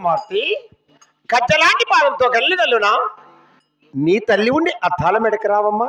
కుమార్తె కచ్చలాంటి పాదంతో తల్లునా? నీ తల్లి ఉండి అర్థాల మెడకి రావమ్మా.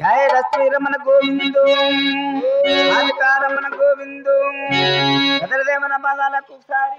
జయ రశ్మిరమణ గోవిందు ఆదికారమణ గోవిందు ఎదరదేమన పదాలకు సారి.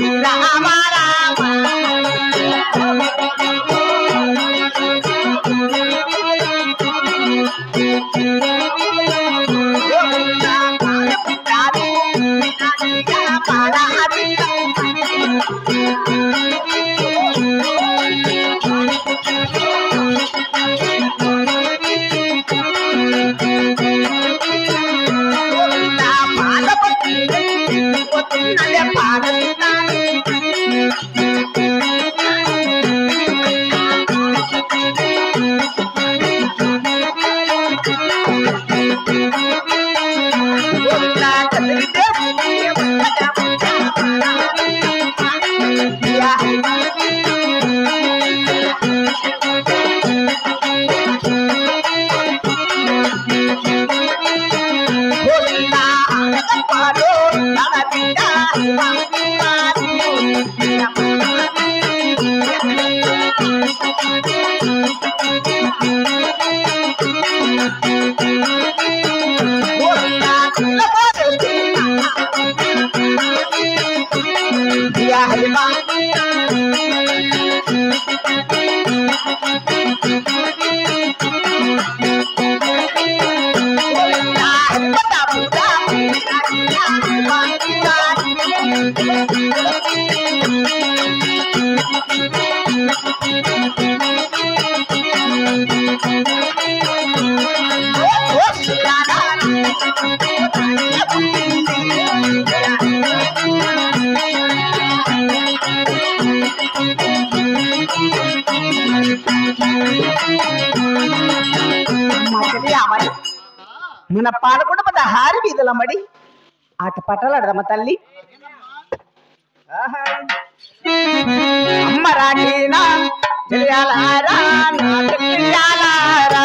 la amaraba. మన పాలకొండ పద హారి వీధులమ్మడి ఆట పట్టాలడదమ్మ తల్లి? ఆహా. అమ్మ రాటీనా తెలియాలారా తెలియాలారా.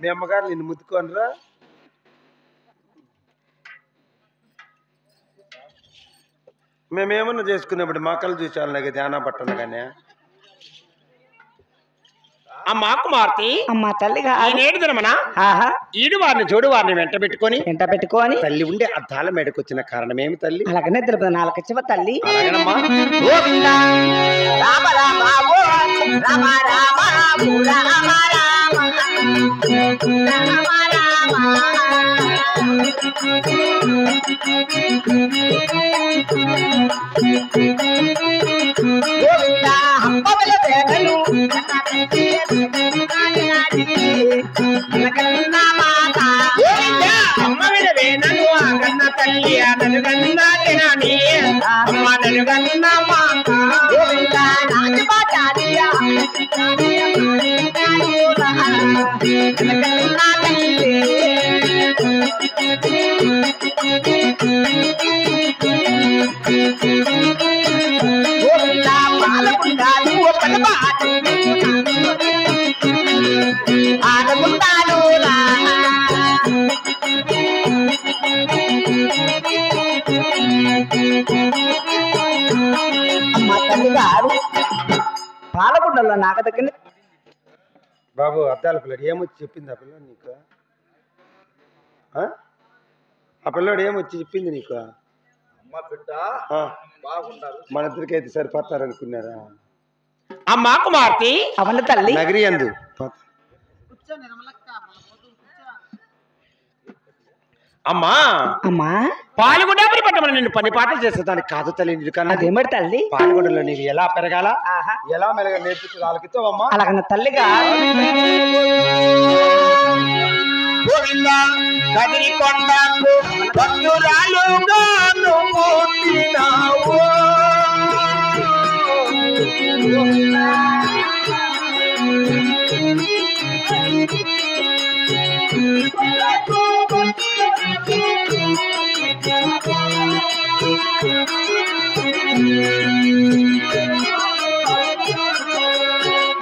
మీ అమ్మగారు నిన్ను ముద్దుకోనరా మేమేమన్నా చేసుకునేప్పుడు మొక్కలు చూసాను నాకు ధ్యాన పట్టను కానీ అమ్మా కుమార్తె అమ్మ తల్లిగా ఆహా ఈడు వారిని జోడు వారిని వెంట పెట్టుకొని ఎంట పెట్టుకొని తల్లి ఉండే అద్దాల మెడకొచ్చిన కారణం ఏమి తల్లి అలాగనే తెలుపు నాలుగు చివ తల్లి రామ రామ రామ రామ రామ అమ్మ వినవే నన్ను ఆ కన్న తల్లి ఆ నలుగన్న తినాని అమ్మ నలుగన్న పాలకుండాలు పలబాటు పాలకుండలో నాక దగ్గర బాబు అద్దాల పిల్లడు ఏమొచ్చి చెప్పింది ఆ పిల్లడు నీకు? ఆ? ఆ పిల్లడు ఏమొచ్చి చెప్పింది నీకు. మన ఇద్దరికైతే సరిపోతారనుకున్నారా? అమ్మా కుమార్తె. అవన్న తల్లి. నగరి అందు. అమ్మా! అమ్మా! పాల్గొండాపురి పట్టమని నిన్ను పని పాటలు చేసేదానికి కాదు తల్లి నీకు కన్నది అదేమిటి తల్లి? పాల్గొండలో నీకు ఎలా పెరగాల? ఆహా! ఎలా మెలగ నేర్పించు వాళ్ళకితో అమ్మా? అలాగన్న తల్లిగా? నువ్వు పుట్టినావు.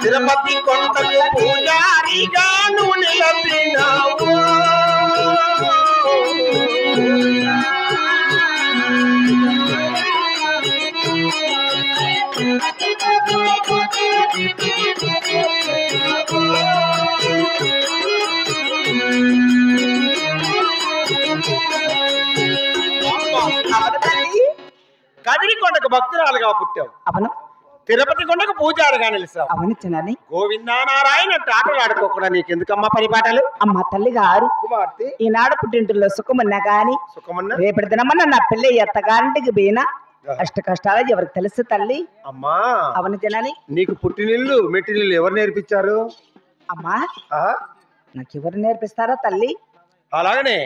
తిరుపతి కొండకు పూజారిగాను నిలబడినావు Thank you. కదిరి కొండకు భక్తురాలుగా పుట్టావు. అవను. తిరుపతి కొండకు పూజారిగా నిలిచావు. అవనిచ్చనని గోవిందానారాయణ ఆటలు ఆడుకోకుండా నీకెందుకమ్మా పరిపాటలు? అమ్మ తల్లి గారు కుమార్తె. ఈనాడు పుట్టింటిలో సుఖమున్నా గాని సుఖమన్న? రేపటి దినమన్న నా పిల్ల ఎత్తగారింటికి పోయినా అష్ట కష్టాలు ఎవరికి తెలుసు తల్లి? అమ్మా. అవని జనని నీకు పుట్టినిల్లు మెట్టినిల్లు ఎవరు నేర్పించారు? అమ్మా. నాకు ఎవరు నేర్పిస్తారా తల్లి? అలాగనే